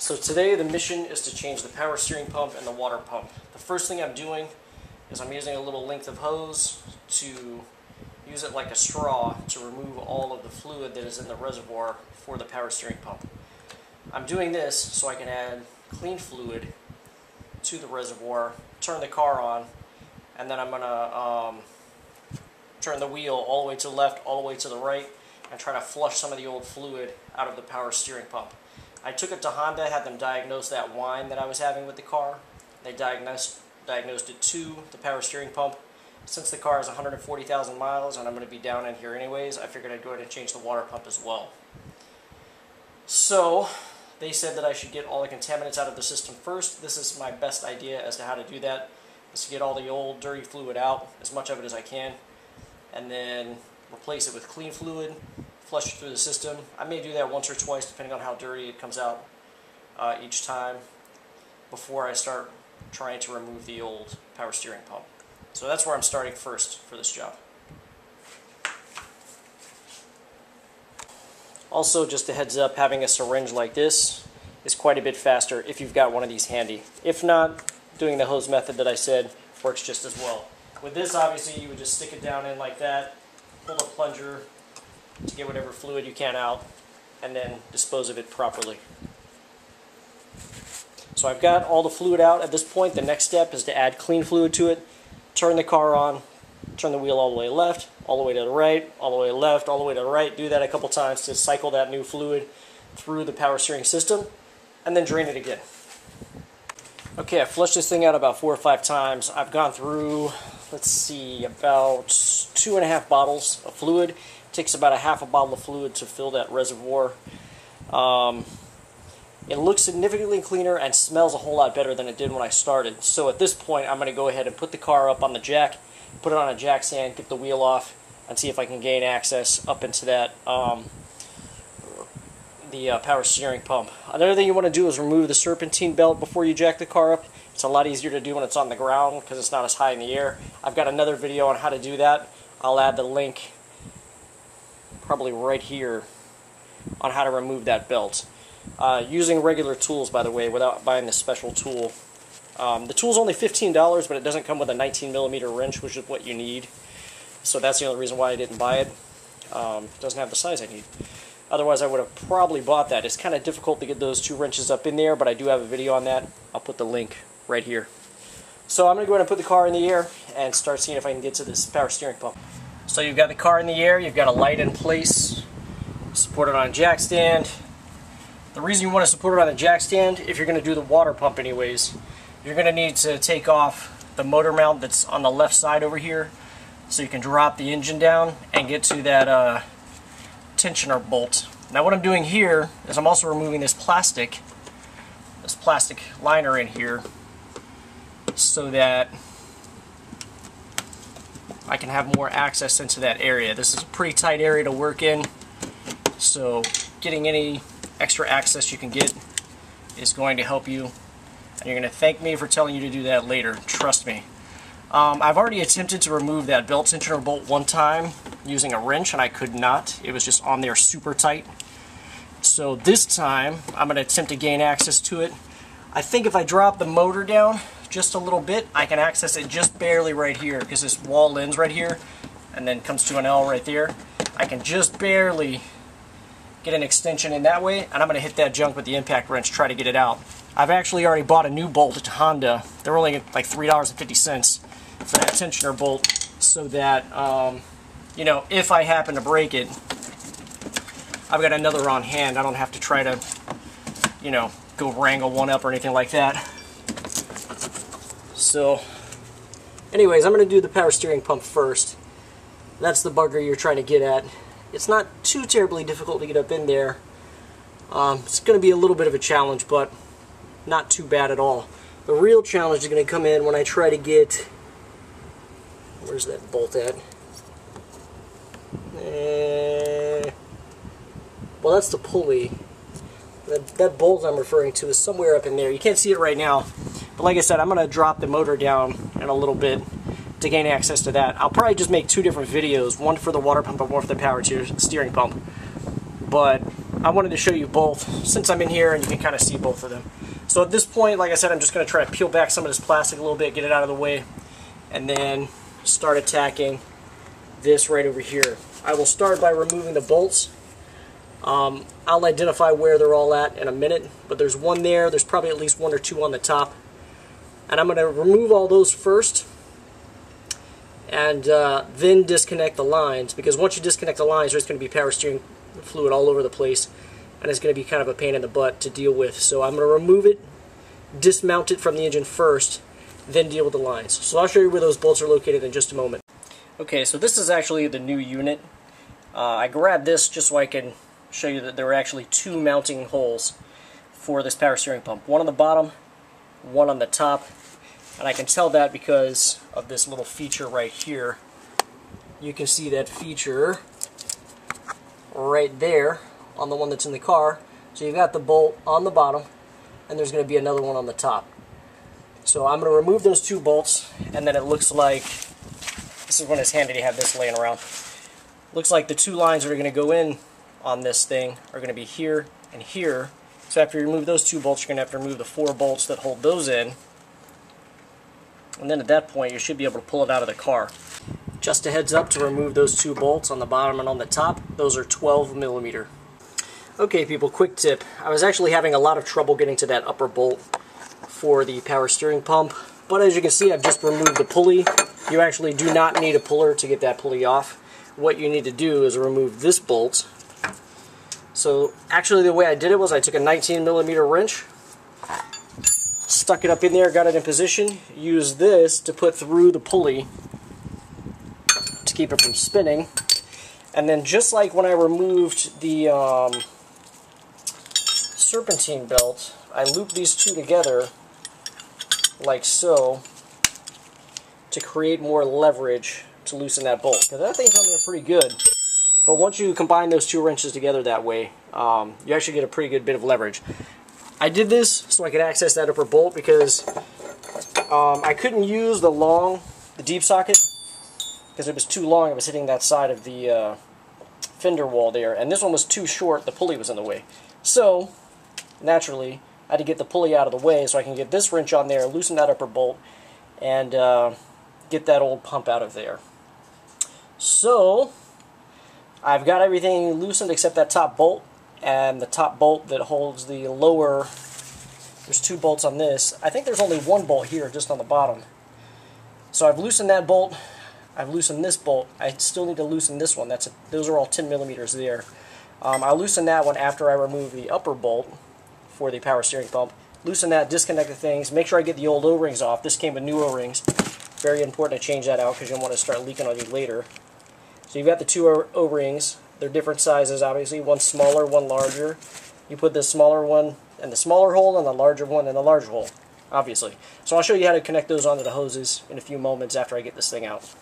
So today the mission is to change the power steering pump and the water pump. The first thing I'm doing is I'm using a little length of hose to use it like a straw to remove all of the fluid that is in the reservoir for the power steering pump. I'm doing this so I can add clean fluid to the reservoir, turn the car on, and then I'm going to um, turn the wheel all the way to the left, all the way to the right, and try to flush some of the old fluid out of the power steering pump. I took it to Honda, had them diagnose that whine that I was having with the car. They diagnosed, diagnosed it to the power steering pump. Since the car has 140,000 miles and I'm going to be down in here anyways, I figured I'd go ahead and change the water pump as well. So, they said that I should get all the contaminants out of the system first. This is my best idea as to how to do that, is to get all the old dirty fluid out, as much of it as I can, and then replace it with clean fluid, flush it through the system. I may do that once or twice depending on how dirty it comes out uh, each time before I start trying to remove the old power steering pump. So that's where I'm starting first for this job. Also, just a heads up, having a syringe like this is quite a bit faster if you've got one of these handy. If not, doing the hose method that I said works just as well. With this, obviously, you would just stick it down in like that, pull the plunger to get whatever fluid you can out, and then dispose of it properly. So I've got all the fluid out. At this point, the next step is to add clean fluid to it, turn the car on, turn the wheel all the way left, all the way to the right, all the way left, all the way to the right. Do that a couple times to cycle that new fluid through the power steering system, and then drain it again. Okay, I flushed this thing out about four or five times. I've gone through, let's see, about two and a half bottles of fluid. Takes about a half a bottle of fluid to fill that reservoir. Um, it looks significantly cleaner and smells a whole lot better than it did when I started. So at this point, I'm going to go ahead and put the car up on the jack, put it on a jack stand, get the wheel off, and see if I can gain access up into that um, the uh, power steering pump. Another thing you want to do is remove the serpentine belt before you jack the car up. It's a lot easier to do when it's on the ground because it's not as high in the air. I've got another video on how to do that. I'll add the link probably right here on how to remove that belt. Uh, using regular tools, by the way, without buying the special tool. Um, the tool's only $15, but it doesn't come with a 19 millimeter wrench, which is what you need. So that's the only reason why I didn't buy it. Um, it doesn't have the size I need. Otherwise, I would have probably bought that. It's kind of difficult to get those two wrenches up in there, but I do have a video on that. I'll put the link right here. So I'm going to go ahead and put the car in the air and start seeing if I can get to this power steering pump. So you've got the car in the air, you've got a light in place, supported on a jack stand. The reason you want to support it on a jack stand, if you're going to do the water pump anyways, you're going to need to take off the motor mount that's on the left side over here so you can drop the engine down and get to that uh, tensioner bolt. Now what I'm doing here is I'm also removing this plastic, this plastic liner in here, so that I can have more access into that area. This is a pretty tight area to work in, so getting any extra access you can get is going to help you. And you're going to thank me for telling you to do that later. Trust me. Um, I've already attempted to remove that belt tensioner bolt one time using a wrench and I could not. It was just on there super tight. So this time I'm going to attempt to gain access to it. I think if I drop the motor down just a little bit, I can access it just barely right here because this wall ends right here and then comes to an L right there. I can just barely get an extension in that way and I'm going to hit that junk with the impact wrench try to get it out. I've actually already bought a new bolt at Honda. They're only like $3.50 for that tensioner bolt so that, um, you know, if I happen to break it, I've got another on hand. I don't have to try to, you know, go wrangle one up or anything like that. So, anyways, I'm going to do the power steering pump first. That's the bugger you're trying to get at. It's not too terribly difficult to get up in there. Um, it's going to be a little bit of a challenge, but not too bad at all. The real challenge is going to come in when I try to get Where's that bolt at? Uh, well, that's the pulley. That, that bolt I'm referring to is somewhere up in there. You can't see it right now. But like I said, I'm going to drop the motor down in a little bit to gain access to that. I'll probably just make two different videos, one for the water pump and one for the power steering pump. But I wanted to show you both since I'm in here and you can kind of see both of them. So at this point, like I said, I'm just going to try to peel back some of this plastic a little bit, get it out of the way, and then start attacking this right over here. I will start by removing the bolts. Um, I'll identify where they're all at in a minute, but there's one there, there's probably at least one or two on the top. And I'm going to remove all those first, and uh, then disconnect the lines, because once you disconnect the lines, there's going to be power steering fluid all over the place, and it's going to be kind of a pain in the butt to deal with. So I'm going to remove it, dismount it from the engine first, then deal with the lines. So I'll show you where those bolts are located in just a moment. Okay, so this is actually the new unit. Uh, I grabbed this just so I can show you that there were actually two mounting holes for this power steering pump. One on the bottom, one on the top. And I can tell that because of this little feature right here. You can see that feature right there on the one that's in the car. So you've got the bolt on the bottom, and there's going to be another one on the top. So I'm going to remove those two bolts, and then it looks like, this is when it's handy to have this laying around. Looks like the two lines are going to go in on this thing are going to be here and here. So after you remove those two bolts, you're going to have to remove the four bolts that hold those in. And then at that point, you should be able to pull it out of the car. Just a heads up to remove those two bolts on the bottom and on the top. Those are 12 millimeter. Okay people, quick tip. I was actually having a lot of trouble getting to that upper bolt for the power steering pump. But as you can see, I've just removed the pulley. You actually do not need a puller to get that pulley off. What you need to do is remove this bolt. So actually the way I did it was I took a 19 millimeter wrench, stuck it up in there, got it in position, used this to put through the pulley to keep it from spinning. And then just like when I removed the um, serpentine belt, I looped these two together like so to create more leverage to loosen that bolt. Because that thing's on there pretty good. But once you combine those two wrenches together that way, um, you actually get a pretty good bit of leverage. I did this so I could access that upper bolt because um, I couldn't use the long, the deep socket, because it was too long. It was hitting that side of the uh, fender wall there. And this one was too short. The pulley was in the way. So, naturally, I had to get the pulley out of the way so I can get this wrench on there, loosen that upper bolt, and uh, get that old pump out of there. So, I've got everything loosened except that top bolt and the top bolt that holds the lower there's two bolts on this. I think there's only one bolt here just on the bottom. So I've loosened that bolt. I've loosened this bolt. I still need to loosen this one. That's a, Those are all 10 millimeters there. Um, I'll loosen that one after I remove the upper bolt for the power steering pump. Loosen that, disconnect the things, make sure I get the old O-rings off. This came with new O-rings. Very important to change that out because you'll want to start leaking on you later. So you've got the two O-rings. They're different sizes, obviously. One smaller, one larger. You put the smaller one in the smaller hole and the larger one in the larger hole, obviously. So I'll show you how to connect those onto the hoses in a few moments after I get this thing out.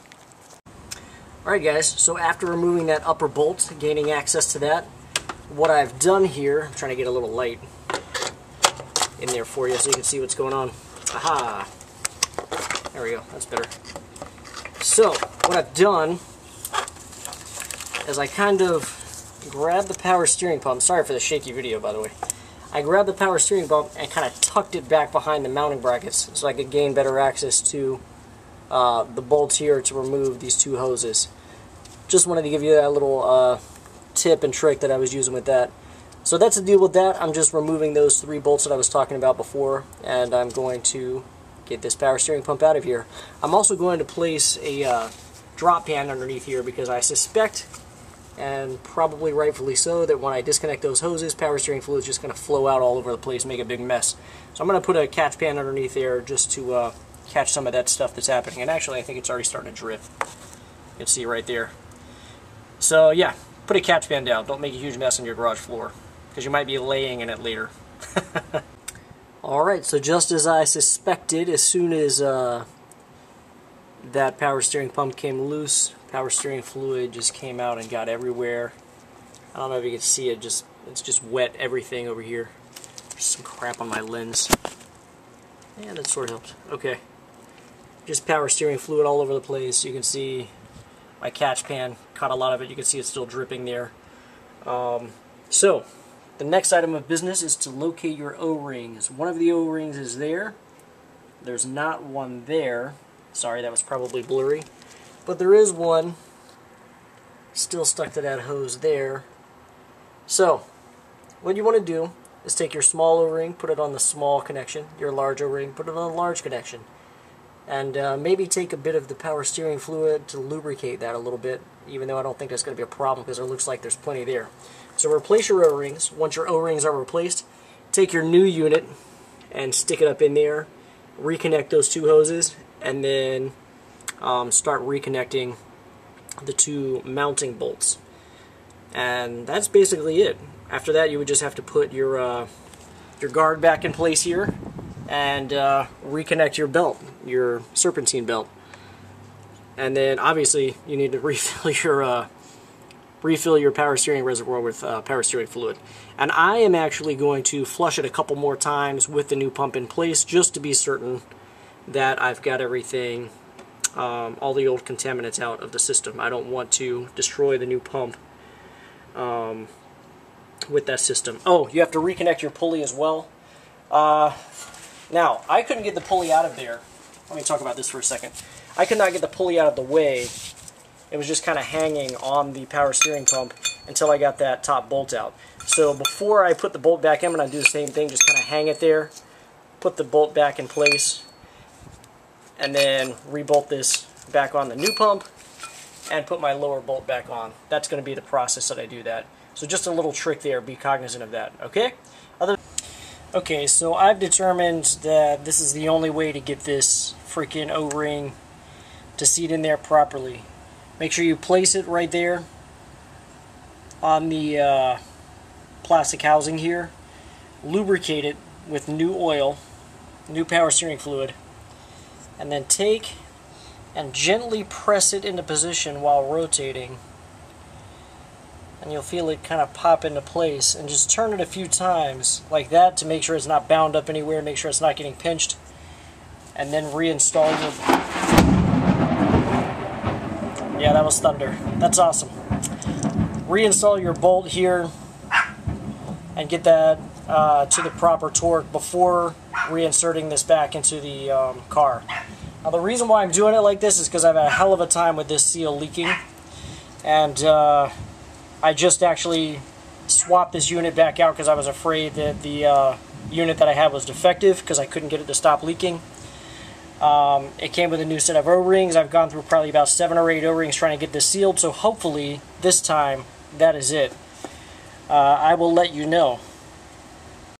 Alright guys, so after removing that upper bolt, gaining access to that, what I've done here, I'm trying to get a little light, in there for you so you can see what's going on. Aha! There we go, that's better. So, what I've done is I kind of grabbed the power steering pump. Sorry for the shaky video, by the way. I grabbed the power steering pump and kind of tucked it back behind the mounting brackets so I could gain better access to uh, the bolts here to remove these two hoses. Just wanted to give you that little uh, tip and trick that I was using with that. So that's the deal with that. I'm just removing those three bolts that I was talking about before, and I'm going to get this power steering pump out of here. I'm also going to place a uh, drop pan underneath here because I suspect, and probably rightfully so, that when I disconnect those hoses, power steering fluid is just going to flow out all over the place, make a big mess. So I'm going to put a catch pan underneath there just to uh, catch some of that stuff that's happening. And actually, I think it's already starting to drip. You can see right there. So yeah, put a catch pan down. Don't make a huge mess on your garage floor because you might be laying in it later. Alright, so just as I suspected, as soon as uh, that power steering pump came loose, power steering fluid just came out and got everywhere. I don't know if you can see it, just it's just wet everything over here. There's some crap on my lens. And that sort of helped. Okay. Just power steering fluid all over the place. You can see my catch pan caught a lot of it. You can see it's still dripping there. Um, so, The next item of business is to locate your O-rings. One of the O-rings is there. There's not one there. Sorry, that was probably blurry. But there is one still stuck to that hose there. So, what you want to do is take your small O-ring, put it on the small connection, your large O-ring, put it on the large connection. And uh, maybe take a bit of the power steering fluid to lubricate that a little bit, even though I don't think that's going to be a problem because it looks like there's plenty there. So replace your O-rings. Once your O-rings are replaced, take your new unit and stick it up in there, reconnect those two hoses, and then um, start reconnecting the two mounting bolts. And that's basically it. After that, you would just have to put your uh, your guard back in place here and uh, reconnect your belt, your serpentine belt. And then obviously you need to refill your uh, refill your power steering reservoir with uh, power steering fluid. And I am actually going to flush it a couple more times with the new pump in place just to be certain that I've got everything, um, all the old contaminants out of the system. I don't want to destroy the new pump um, with that system. Oh, you have to reconnect your pulley as well. Uh, now, I couldn't get the pulley out of there. Let me talk about this for a second. I could not get the pulley out of the way. It was just kind of hanging on the power steering pump until I got that top bolt out. So before I put the bolt back in, I'm going to do the same thing, just kind of hang it there, put the bolt back in place, and then rebolt this back on the new pump, and put my lower bolt back on. That's going to be the process that I do that. So just a little trick there, be cognizant of that, okay? Other Okay, so I've determined that this is the only way to get this freaking O-ring to seat in there properly. Make sure you place it right there on the uh, plastic housing here. Lubricate it with new oil, new power steering fluid, and then take and gently press it into position while rotating and you'll feel it kind of pop into place and just turn it a few times like that to make sure it's not bound up anywhere make sure it's not getting pinched and then reinstall your yeah that was thunder. That's awesome. Reinstall your bolt here and get that uh, to the proper torque before reinserting this back into the um, car. Now the reason why I'm doing it like this is because I've had a hell of a time with this seal leaking. And uh, I just actually swapped this unit back out because I was afraid that the uh, unit that I had was defective because I couldn't get it to stop leaking. Um, it came with a new set of O-rings. I've gone through probably about seven or eight O-rings trying to get this sealed, so hopefully this time that is it. Uh, I will let you know.